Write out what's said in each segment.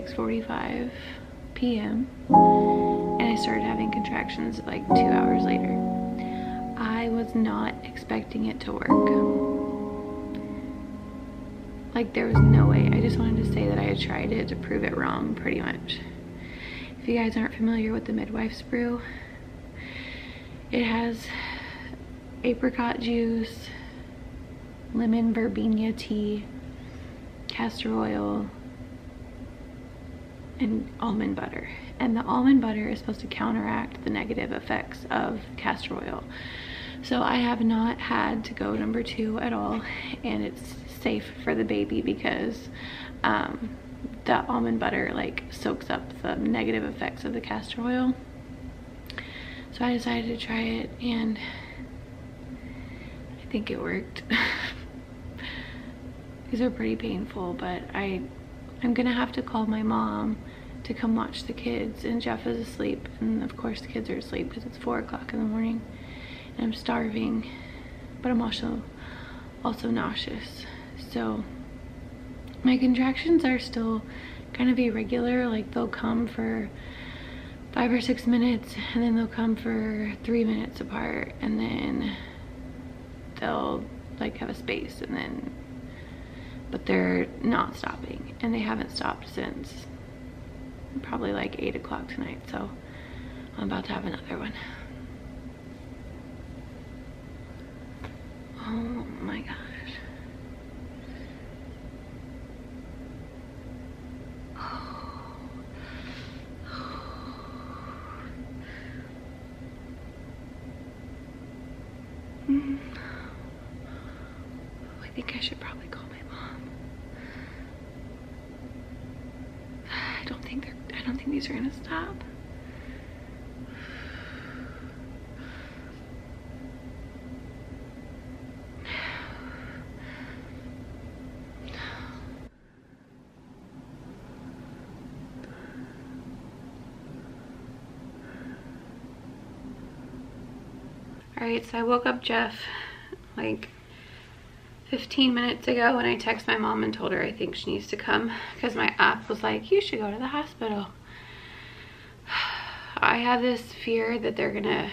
brew at 6.45 p.m. and I started having contractions like two hours later. I was not expecting it to work. Like there was no way. I just wanted to say that I had tried it to prove it wrong pretty much. If you guys aren't familiar with the midwife's brew, it has apricot juice, lemon verbena tea, castor oil, and almond butter. And the almond butter is supposed to counteract the negative effects of castor oil. So I have not had to go number two at all and it's safe for the baby because um, the almond butter like soaks up the negative effects of the castor oil. So I decided to try it and I think it worked. These are pretty painful, but I, I'm gonna have to call my mom to come watch the kids and Jeff is asleep and of course the kids are asleep because it's four o'clock in the morning and I'm starving but I'm also also nauseous. So my contractions are still kind of irregular like they'll come for five or six minutes and then they'll come for three minutes apart and then they'll like have a space and then but they're not stopping and they haven't stopped since probably like eight o'clock tonight so I'm about to have another one. Oh my gosh. Hmm. I think I should probably call my mom. I don't think they're I don't think these are gonna stop. All right, so I woke up Jeff like 15 minutes ago and I texted my mom and told her I think she needs to come because my app was like, you should go to the hospital. I have this fear that they're gonna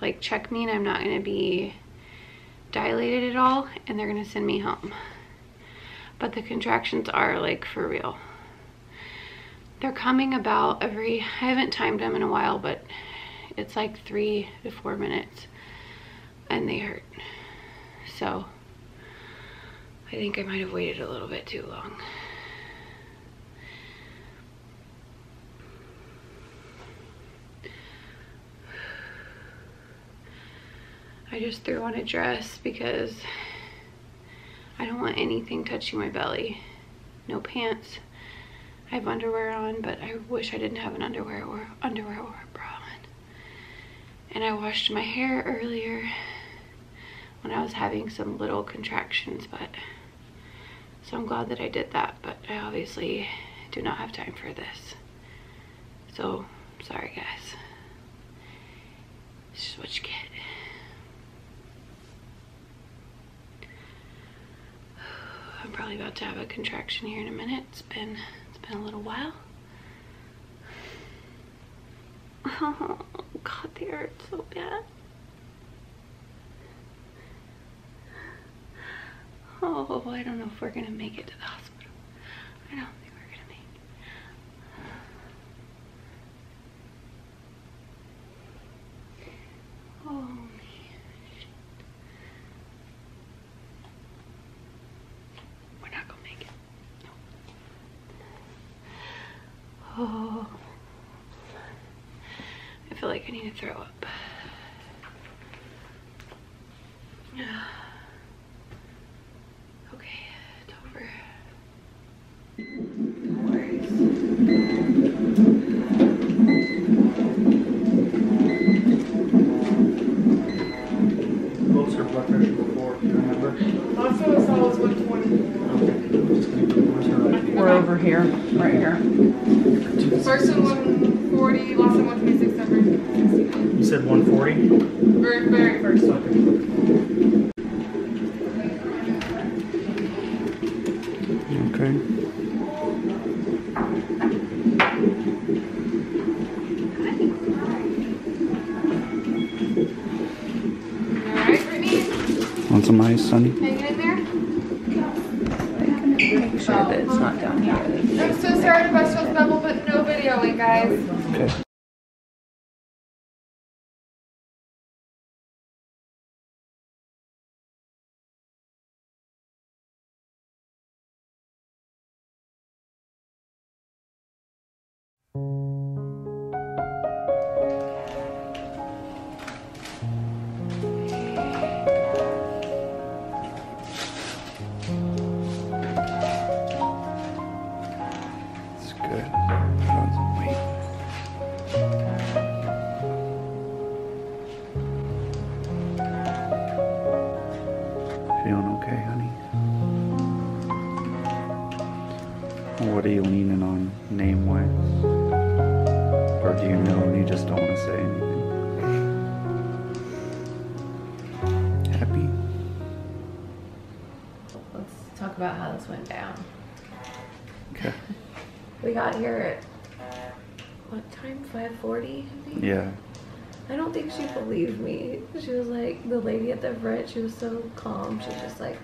like check me and I'm not gonna be dilated at all and they're gonna send me home. But the contractions are like for real. They're coming about every, I haven't timed them in a while, but it's like three to four minutes and they hurt. So I think I might have waited a little bit too long. I just threw on a dress because I don't want anything touching my belly. No pants. I have underwear on, but I wish I didn't have an underwear or underwear or a bra on. And I washed my hair earlier when I was having some little contractions, but so I'm glad that I did that, but I obviously do not have time for this. So, sorry guys. This is what you get. I'm probably about to have a contraction here in a minute. It's been it's been a little while. Oh god, they hurt so bad. Oh, I don't know if we're gonna make it to the hospital. I don't think we're gonna make it. Oh man. We're not gonna make it. Oh. I feel like I need to throw up. Yeah. Okay, it's over. No worries. What was her blood pressure before? Do you remember? Last time I saw was 120. Okay. Just gonna go- Where's her right? We're over here, right here. First one 140, last one 126, number 69. You said 140? Very, very first one. Okay. Some ice, honey? Hanging in there? Make sure that it's not down here. I'm so sorry to bust your bubble, but no videoing, guys. Okay. Let's talk about how this went down. Okay. We got here at what time? 5:40. I think. Yeah. I don't think she believed me. She was like, the lady at the front, she was so calm. She was just like,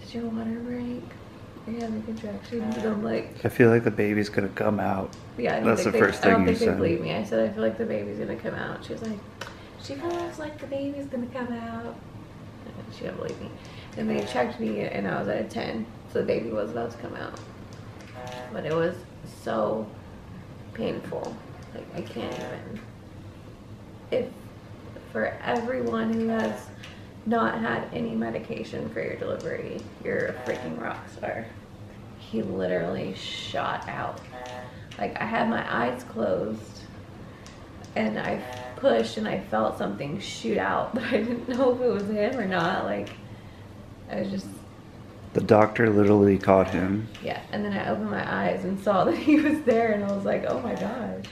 Did your water break? Are you having contractions? And I'm like, I feel like the baby's gonna come out. Yeah, I don't That's think the they, first I don't thing you think they believe me. I said, I feel like the baby's gonna come out. She was like, She feels like the baby's gonna come out. She didn't believe me. And they checked me, and I was at a 10, so the baby was about to come out. But it was so painful. Like, I can't even. If for everyone who has not had any medication for your delivery, you're a freaking rock star. He literally shot out. Like I had my eyes closed and I pushed and I felt something shoot out, but I didn't know if it was him or not. Like I was just The doctor literally caught him. yeah, and then I opened my eyes and saw that he was there, and I was like, oh my gosh.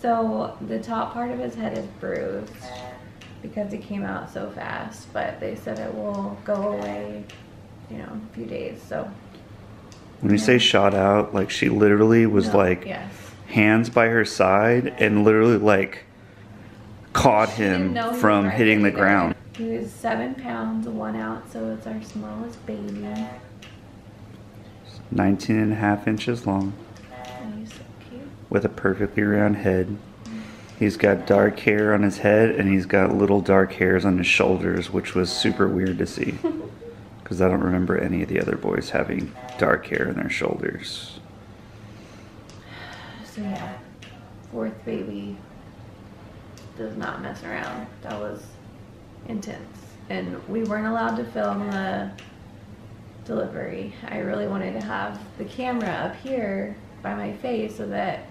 So the top part of his head is bruised because he came out so fast, but they said it will go away, you know, in a few days. So When you say shot out, like she literally was no, like yes. hands by her side and literally like caught She him know he was from hitting the ground. He was seven pounds, one ounce, so it's our smallest baby. 19 and a half inches long oh, he's so cute. with a perfectly round head. He's got dark hair on his head and he's got little dark hairs on his shoulders, which was super weird to see. Because I don't remember any of the other boys having dark hair in their shoulders. So yeah, fourth baby does not mess around. That was intense, and we weren't allowed to film the delivery. I really wanted to have the camera up here by my face so that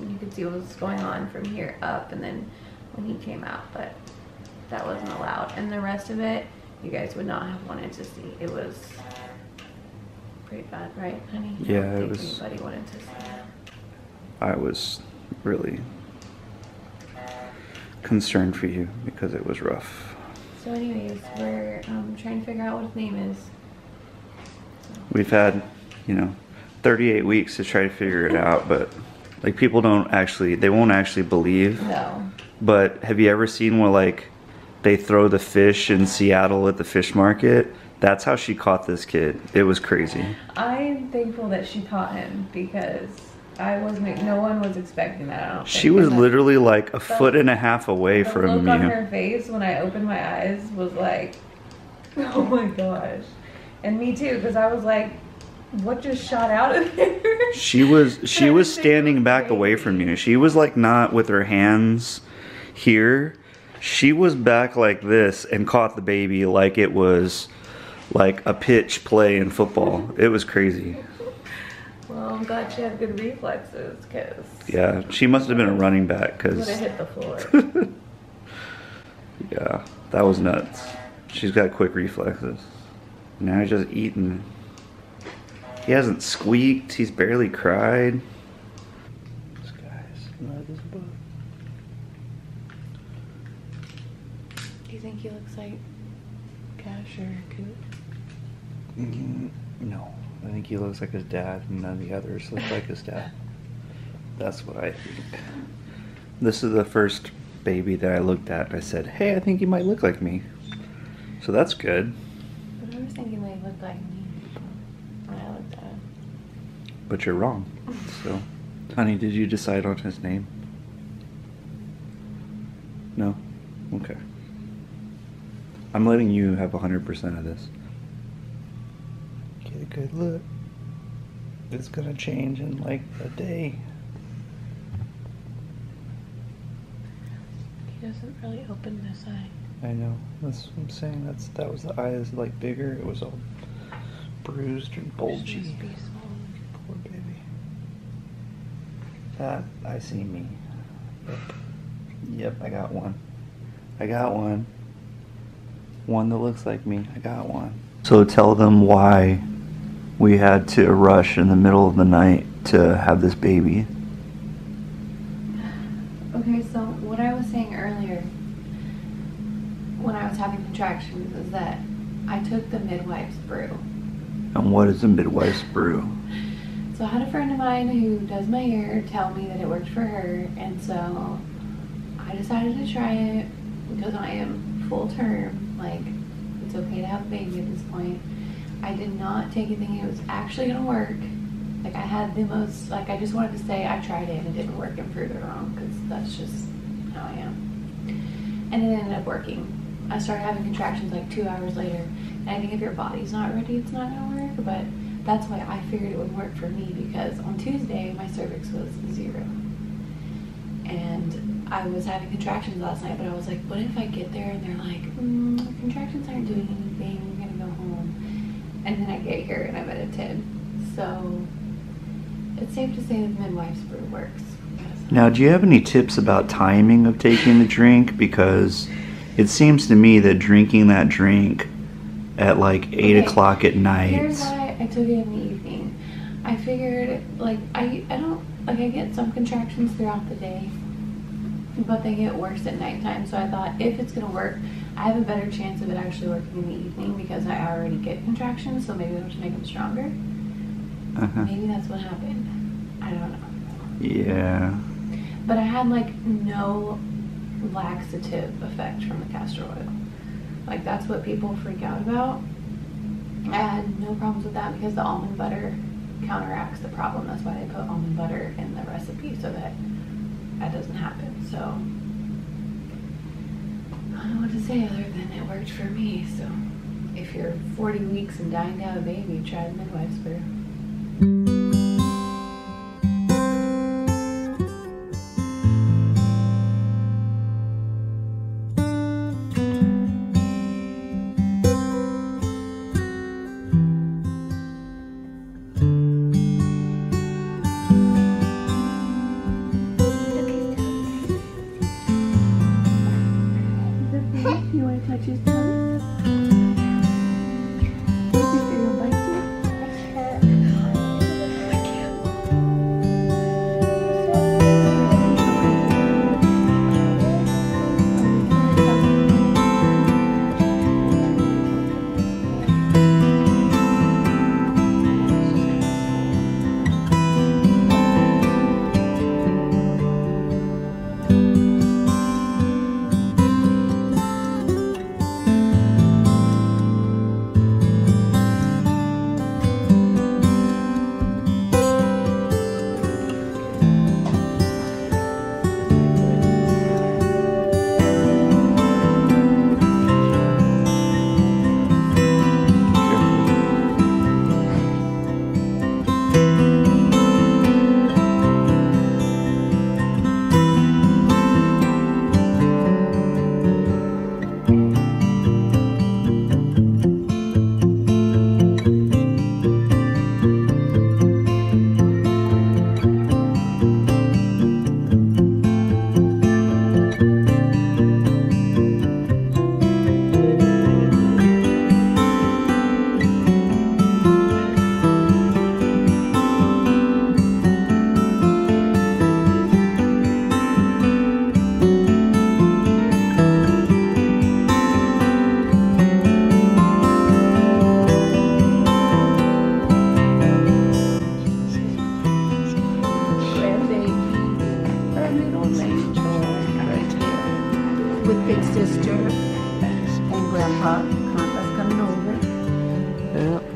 you could see what was going on from here up, and then when he came out, but that wasn't allowed. And the rest of it, you guys would not have wanted to see. It was pretty bad, right, honey? Yeah, it was- Anybody wanted to see. I was really concerned for you because it was rough. So, anyways, we're um, trying to figure out what his name is. We've had, you know, 38 weeks to try to figure it out, but like people don't actually, they won't actually believe. No. But have you ever seen where like they throw the fish in Seattle at the fish market? That's how she caught this kid. It was crazy. I'm thankful that she caught him because I wasn't. No one was expecting that. I don't. She was And literally like a foot and a half away The from look on her face when I opened my eyes was like, oh my gosh, and me too because I was like, what just shot out of there? She was she was didn't think it standing was back away from you. She was like not with her hands here. She was back like this and caught the baby like it was like a pitch play in football. It was crazy. Well, I'm glad she had good reflexes because Yeah, she must have been a running back would cuz have hit the floor. yeah, that was nuts. She's got quick reflexes. Now he's just eating. He hasn't squeaked. He's barely cried. This guy's nut is above. Do you think he looks like Cash or Coot? Mm, No, I think he looks like his dad, and none of the others look like his dad. That's what I think. This is the first baby that I looked at, and I said, "Hey, I think he might look like me." So that's good. But I was thinking they looked like me when I looked at it. But you're wrong. So, honey, did you decide on his name? No? Okay. I'm letting you have 100% of this. Good look. It's gonna change in like a day. He doesn't really open this eye. I know. That's what I'm saying. That's that was the eye is like bigger. It was all bruised and bulgy. supposed to be small. Poor baby. That I see me. Yep. Yep, I got one. I got one. One that looks like me. I got one. So tell them why we had to rush in the middle of the night to have this baby. Okay, so what I was saying earlier when I was having contractions is that I took the midwife's brew. And what is a midwife's brew? So I had a friend of mine who does my hair tell me that it worked for her, and so I decided to try it because I am full term. Like, it's okay to have a baby at this point. I did not take it thinking it was actually gonna work. Like, I had the most, like, I just wanted to say I tried it and it didn't work and prove it wrong because that's just how I am. And it ended up working. I started having contractions like two hours later. And I think if your body's not ready, it's not gonna work, but that's why I figured it would work for me because on Tuesday my cervix was zero. And I was having contractions last night, but I was like, what if I get there and they're like, mm, contractions aren't doing anything, we're gonna go home. And then I get here and I'm at a 10. So it's safe to say that midwife's brew works. Now, do you have any tips about timing of taking the drink? Because it seems to me that drinking that drink at like 8 Okay, o'clock at night. Here's why I took it in the evening. I figured, like, I, I don't, like, I get some contractions throughout the day, but they get worse at nighttime. So I thought if it's gonna work, I have a better chance of it actually working in the evening because I already get contractions, so maybe it'll just make them stronger. Uh-huh. Maybe that's what happened. I don't know. Yeah. But I had, like, no laxative effect from the castor oil. Like, that's what people freak out about. I had no problems with that because the almond butter counteracts the problem. That's why they put almond butter in the recipe so that that doesn't happen. So I don't know what to say other than it worked for me. So if you're 40 weeks and dying to have a baby, try the midwife's brew. with big sister and grandpa. Grandpa's coming over. Yep.